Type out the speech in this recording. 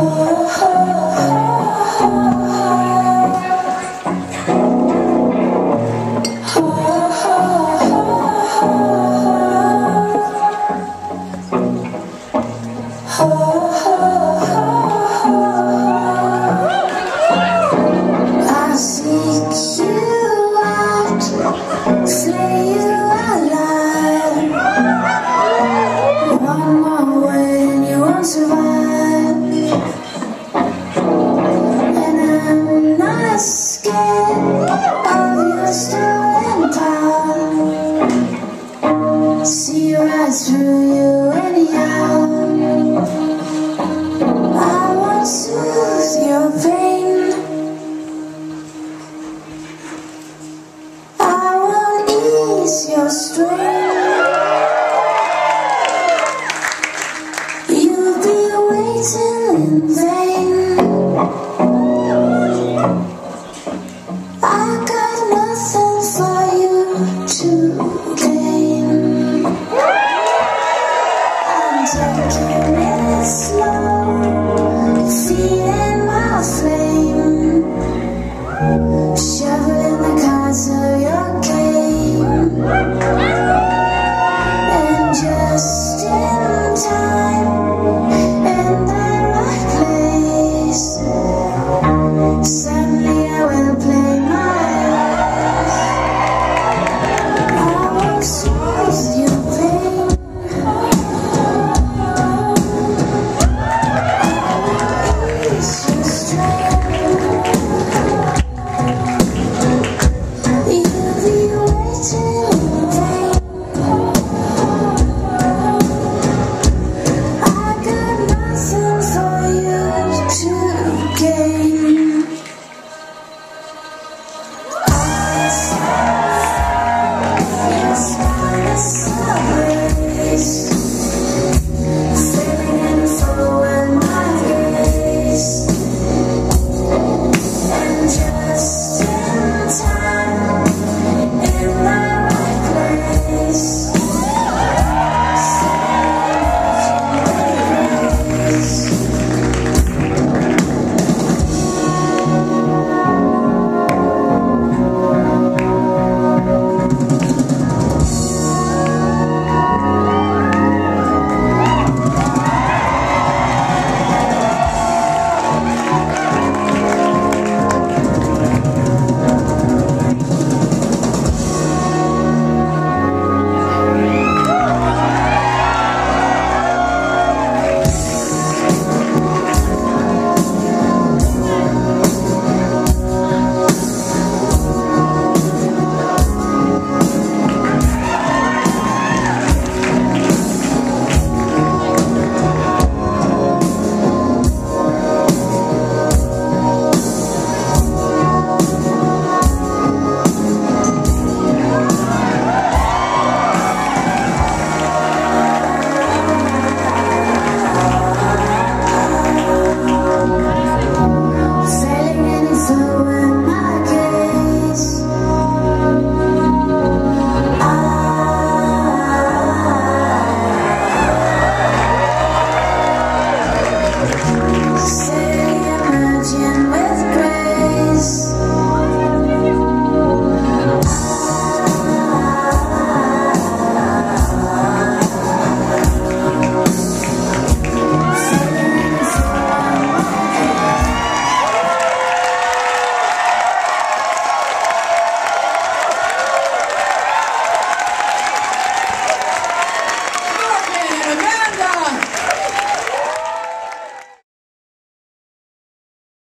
Oh. oh, oh. You'll be waiting in vain. I got nothing for you to gain. I'm taking it slow.